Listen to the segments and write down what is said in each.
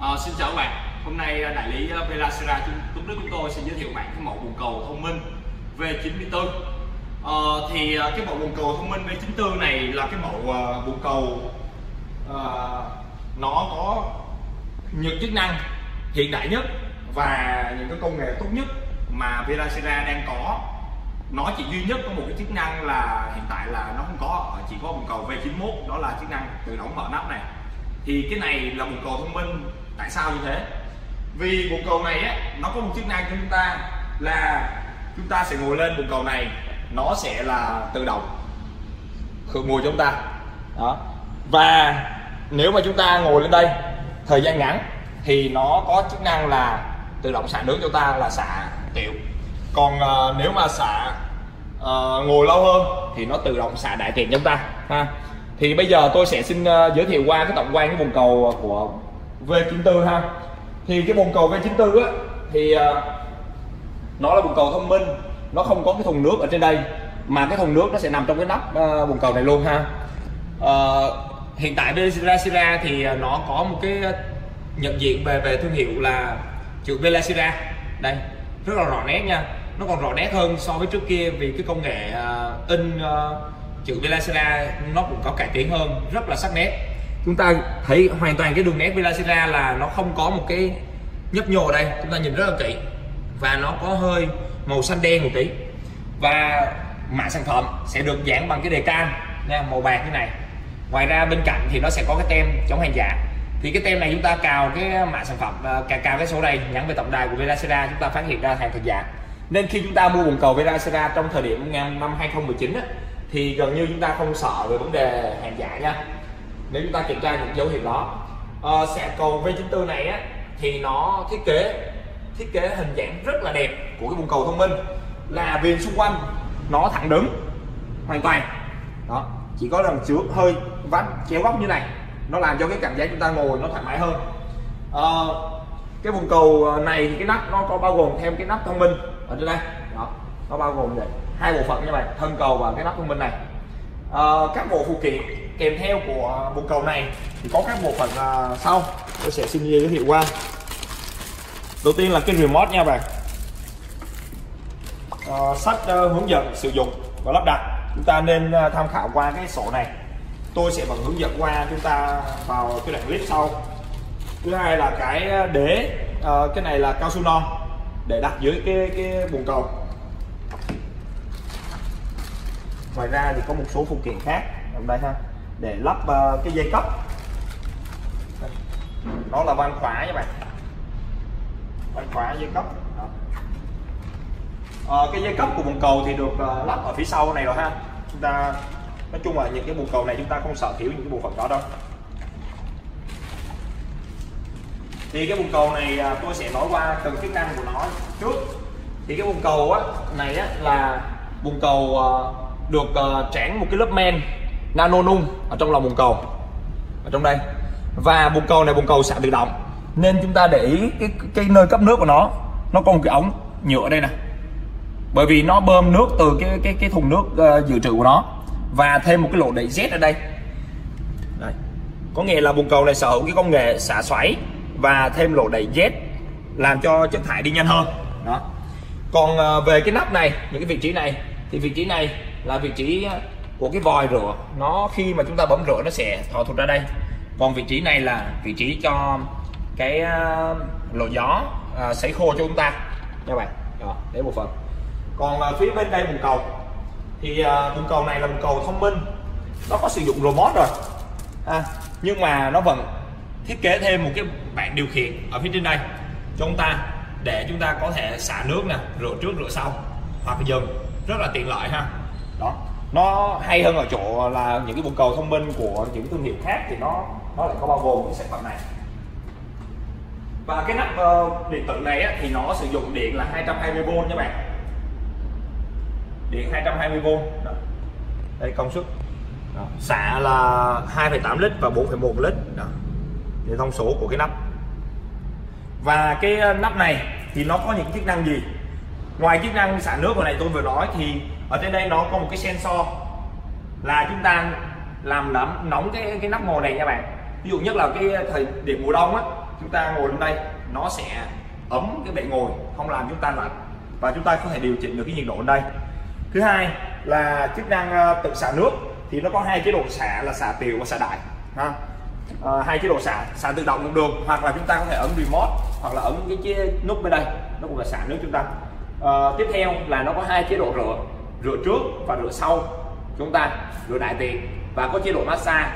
À, xin chào các bạn. Hôm nay ờ, đại lý ờ, Velacera Tuấn Đức chúng tôi sẽ giới thiệu bạn cái mẫu bồn cầu thông minh V94. À, thì cái mẫu bồn cầu thông minh V94 này là cái mẫu uh, bồn cầu uh, nó có những chức năng hiện đại nhất và những cái công nghệ tốt nhất mà Velacera đang có. Nó chỉ duy nhất có một cái chức năng là hiện tại là nó không có chỉ có bồn cầu V91 đó là chức năng tự động mở nắp này. Thì cái này là bồn cầu thông minh tại sao như thế? Vì bồn cầu này á nó có một chức năng cho chúng ta là chúng ta sẽ ngồi lên bồn cầu này nó sẽ là tự động khử mùi cho chúng ta. Đó. Và nếu mà chúng ta ngồi lên đây thời gian ngắn thì nó có chức năng là tự động xả nước cho ta là xả tiểu. Còn uh, nếu mà xả uh, ngồi lâu hơn thì nó tự động xả đại tiện cho chúng ta ha. Thì bây giờ tôi sẽ xin uh, giới thiệu qua cái tổng quan cái vùng cầu của V94 ha. Thì cái bồn cầu V94 á thì uh, nó là bồn cầu thông minh nó không có cái thùng nước ở trên đây mà cái thùng nước nó sẽ nằm trong cái nắp à, uh, bồn cầu này luôn ha. Uh, hiện tại Velacira thì à, nó có một cái nhận diện về về thương hiệu là chữ Velacira. Đây rất là rõ nét nha. Nó còn rõ nét hơn so với trước kia vì cái công nghệ uh, in uh, chữ Velacira nó cũng có cải tiến hơn rất là sắc nét chúng ta thấy hoàn toàn cái đường nét Velacira là nó không có một cái nhấp nhô ở đây. Chúng ta nhìn rất là kỹ. Và nó có hơi màu xanh đen một tí. Và mã sản phẩm sẽ được dán bằng cái đề can. Nha màu bạc như này. Ngoài ra bên cạnh thì nó sẽ có cái tem chống hàng giả. Thì cái tem này chúng ta cào cái mã sản phẩm cào, cào cái số này nhắn về tổng đài của Velacera chúng ta phát hiện ra hàng thật giả. Nên khi chúng ta mua bồn cầu Velacera trong thời điểm năm 2019 á, thì gần như chúng ta không sợ về vấn đề hàng giả nha nếu chúng ta kiểm tra những dấu hiệu đó ờ, à, sẹo cầu V94 này á, thì nó thiết kế thiết kế hình dạng rất là đẹp của cái bồn cầu thông minh. Là viền xung quanh nó thẳng đứng hoàn toàn. Đó chỉ có đằng trước hơi vắt chéo góc như này nó làm cho cái cảm giác chúng ta ngồi nó thoải mái hơn. À, cái bồn cầu ờ, này thì cái nắp nó có bao gồm thêm cái nắp thông minh ở trên đây. Đó nó bao gồm vậy hai bộ phận như vậy thân cầu và cái nắp thông minh này. Ờ, các bộ phụ kiện kèm theo của bồn cầu này thì có các bộ phận uh, sau. Tôi sẽ xin giới thiệu qua. Đầu tiên là cái remote nha bạn. Uh, sách uh, hướng dẫn sử dụng và lắp đặt. Chúng ta nên uh, tham khảo qua cái sổ này. Tôi sẽ bằng hướng dẫn qua chúng ta vào cái đoạn clip sau. Thứ hai là cái đế. Uh, cái này là cao su non để đặt dưới cái cái bồn cầu. Ngoài ra thì có một số phụ kiện khác ở đây ha để lắp uh, cái dây cấp nó là van khóa các bạn. Van khóa dây cấp Đó. À, cái dây cấp của bồn cầu thì được uh, lắp ở phía sau này rồi ha. Chúng ta nói chung là những cái bồn cầu này chúng ta không sợ thiếu những cái bộ phận đó đâu. Thì cái bồn cầu này à, tôi sẽ nói qua từng chức năng của nó trước. Thì cái bồn cầu á, này á, là bồn cầu uh, được ờ, uh, tráng một cái lớp men nano nung ở trong lòng bồn cầu. Ở trong đây. Và bồn cầu này bồn cầu xả tự động. Nên chúng ta để ý cái, cái nơi cấp nước của nó. Nó có một cái ống nhựa đây nè. Bởi vì nó bơm nước từ cái cái cái thùng nước uh, dự trữ của nó. Và thêm một cái lỗ đẩy Z ở đây. Đây. Có nghĩa là bồn cầu này sở hữu cái công nghệ xả xoáy và thêm lỗ đẩy Z làm cho chất thải đi nhanh hơn. Đó. Còn ờ, về cái nắp này những cái vị trí này thì vị trí này là vị trí ờ, của cái vòi rửa. Nó khi mà chúng ta bấm rửa nó sẽ thò thụt ra đây. Còn vị trí này là vị trí cho cái ờ, uh, lỗ gió uh, sấy khô cho chúng ta. Nha bạn. Đó đấy bộ phận còn uh, phía bên đây bồn cầu. Thì uh, bồn cầu này là bồn cầu thông minh. Nó có sử dụng robot rồi. À, nhưng mà nó vẫn thiết kế thêm một cái bảng điều khiển ở phía trên đây cho chúng ta để chúng ta có thể xả nước nè rửa trước rửa sau. Hoặc dừng. Rất là tiện lợi ha đó. Nó hay hơn ở chỗ là những cái bồn cầu thông minh của những thương hiệu khác thì nó nó lại có bao gồm cái sản phẩm này. Và cái nắp uh, điện tử này á, thì nó sử dụng điện là 220V nha bạn. Điện 220V Đó. đây công suất. Đó. xả là 2,8 lít và 4,1 lít. Đó. để thông số của cái nắp. Và cái ờ, nắp này thì nó có những chức năng gì? Ngoài chức năng xả nước vừa này tôi vừa nói thì ở trên đây nó có một cái sensor là chúng ta làm nóng nóng cái cái nắp ngồi này nha bạn. Ví dụ nhất là cái thời điểm mùa đông á chúng ta ngồi lên đây nó sẽ ấm cái bệ ngồi không làm chúng ta lạnh. Và chúng ta có thể điều chỉnh được cái nhiệt độ ở đây. Thứ hai là chức năng ờ, tự xả nước thì nó có hai chế độ xả là xả tiểu và xả đại ha. À, hai chế độ xả xả tự động cũng được hoặc là chúng ta có thể ấn remote hoặc là ấn cái cái nút bên đây nó cũng là xả nước chúng ta à, tiếp theo là nó có hai chế độ rửa rửa trước và rửa sau. Chúng ta rửa đại tiện và có chế độ massage.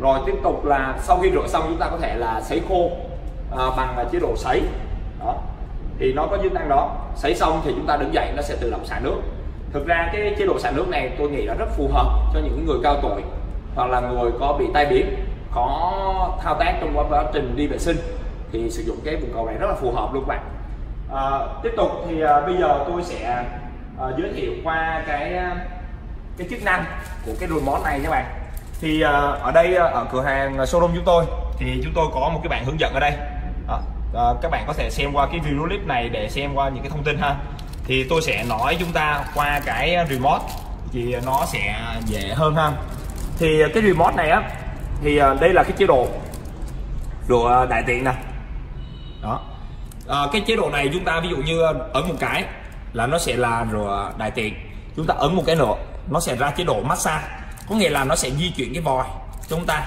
Rồi tiếp tục là sau khi rửa xong chúng ta có thể là sấy khô à, bằng chế độ sấy. Đó. Thì nó có chức năng đó. Sấy xong thì chúng ta đứng dậy nó sẽ tự động xả nước. Thực ra cái chế độ xả nước này tôi nghĩ là rất phù hợp cho những người cao tuổi hoặc là người có bị tai biến có thao tác trong quá trình đi vệ sinh. Thì sử dụng cái vùng cầu này rất là phù hợp luôn các bạn à, tiếp tục thì à, bây giờ tôi sẽ à, giới thiệu qua cái à, cái chức năng của cái remote này các bạn. Thì à, ở đây à, ở cửa hàng showroom chúng tôi thì chúng tôi có một cái bảng hướng dẫn ở đây. À, À, các bạn có thể xem qua cái video clip này để xem qua những cái thông tin ha. Thì tôi sẽ nói chúng ta qua cái remote thì nó sẽ dễ hơn ha. Thì cái remote này á thì à, đây là cái chế độ độ à, đại tiện nè. Đó à, cái chế độ này chúng ta ví dụ như ờ, ấn một cái là nó sẽ là rửa đại tiện. Chúng ta ấn một cái nữa nó sẽ ra chế độ massage. Có nghĩa là nó sẽ di chuyển cái vòi chúng ta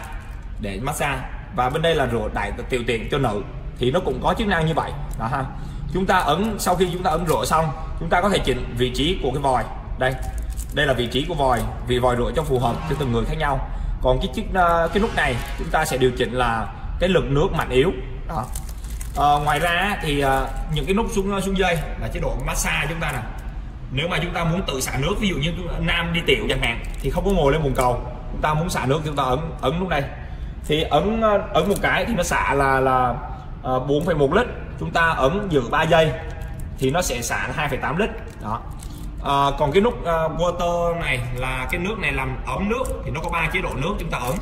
để massage. Và bên đây là rửa đại tiểu tiện cho nữ. Thì nó cũng có chức năng như vậy. Đó ha. Chúng ta ấn sau khi chúng ta ấn rửa xong chúng ta có thể chỉnh vị trí của cái vòi. Đây đây là vị trí của vòi. Vì vòi rửa cho phù hợp cho từng người khác nhau. Còn cái chiếc ờ, cái nút này chúng ta sẽ điều chỉnh là cái lực nước mạnh yếu. Đó à, ngoài ra thì à, những cái nút xuống ờ, xuống dây là chế độ massage chúng ta nè. Nếu mà chúng ta muốn tự xả nước ví dụ như nam đi tiểu chẳng hạn thì không có ngồi lên bồn cầu. Chúng ta muốn xả nước chúng ta ấn ấn lúc đây. Thì ấn ấn một cái thì nó xả là là 4,1 lít. Chúng ta ấn giữ 3 giây thì nó sẽ xả 2,8 lít. Đó. À, còn cái nút uh, water này là cái nước này làm ấm nước thì nó có ba chế độ nước chúng ta ấn.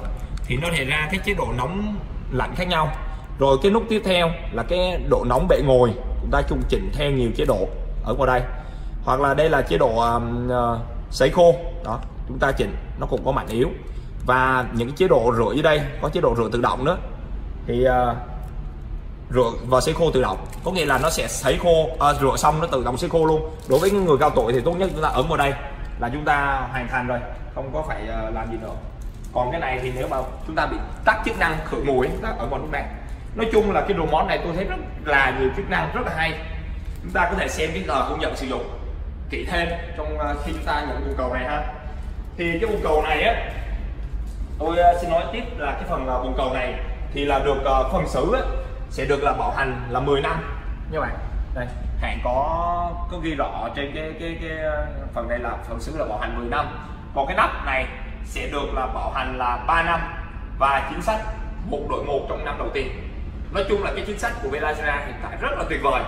Thì nó thể ra cái chế độ nóng lạnh khác nhau rồi cái nút tiếp theo là cái độ nóng bệ ngồi. Chúng ta chung chỉnh theo nhiều chế độ ở ngoài đây. Hoặc là đây là chế độ um, uh, sấy khô. Đó chúng ta chỉnh nó cũng có mạnh yếu. Và những chế độ rửa dưới đây có chế độ rửa tự động nữa. Thì uh, rửa và sấy khô tự động. Có nghĩa là nó sẽ sấy khô à, rửa xong nó tự động sấy khô luôn. Đối với người cao tuổi thì tốt nhất chúng ta ấn vào đây là chúng ta hoàn thành rồi. Không có phải uh, làm gì nữa. Còn cái này thì nếu mà chúng ta bị tắt chức năng khử mùi chúng ta ở vào lúc này nói chung là cái đồ món này tôi thấy rất là nhiều chức năng rất là hay. Chúng ta có thể xem cái tờ cũng nhận sử dụng kỹ thêm trong à, khi chúng ta nhận bồn cầu này ha. Thì cái bồn cầu này á tôi à, xin nói tiếp là cái phần à, uh, bồn cầu này thì là được phần xử á, sẽ được là bảo hành là 10 năm. Như vậy đây hạn có có ghi rõ trên cái cái cái phần này là phần xử là bảo hành 10 năm. Còn cái nắp này sẽ được là bảo hành là 3 năm. Và chính sách một đội một trong năm đầu tiên nói chung là cái chính sách của Velazera hiện tại rất là tuyệt vời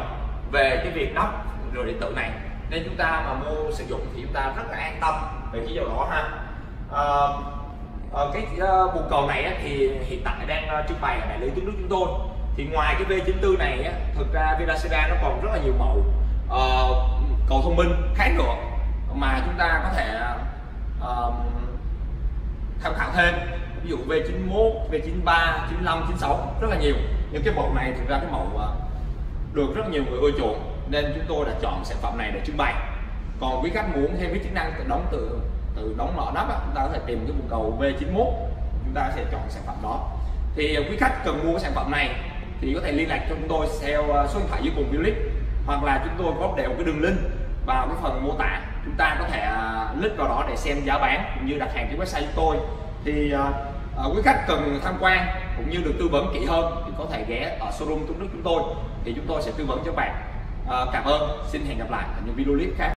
về cái việc nắp rửa điện tử này. Nên chúng ta mà mua sử dụng thì chúng ta rất là an tâm về cái điều đó ha. À, à, cái ờ, uh, bồn cầu này á, thì hiện tại đang uh, trưng bày ở đại lý tiếng nước chúng tôi. Thì ngoài cái V94 này á, thực ra Velacera nó còn rất là nhiều mẫu uh, cầu thông minh khác nữa mà chúng ta có thể uh, tham khảo thêm. Ví dụ V91, V93, 95, 96 rất là nhiều những cái mẫu này thực ra cái mẫu ờ, được rất nhiều người ưa chuộng nên chúng tôi đã chọn sản phẩm này để trưng bày. Còn quý khách muốn thêm cái chức năng tự đóng tự tự đóng mở nắp chúng ta có thể tìm cái bồn cầu V91 chúng ta sẽ chọn sản phẩm đó. Thì ờ, quý khách cần mua sản phẩm này thì có thể liên lạc cho chúng tôi theo ờ, số điện thoại dưới cùng video clip hoặc là chúng tôi có để một cái đường link vào cái phần mô tả. Chúng ta có thể click vào đó để xem giá bán cũng như đặt hàng trên website của tôi. Thì uh, quý khách cần tham quan cũng như được tư vấn kỹ hơn thì có thể ghé ở showroom tung nước chúng tôi. Thì chúng tôi sẽ tư vấn cho bạn. À, cảm ơn. Xin hẹn gặp lại ở những video clip khác.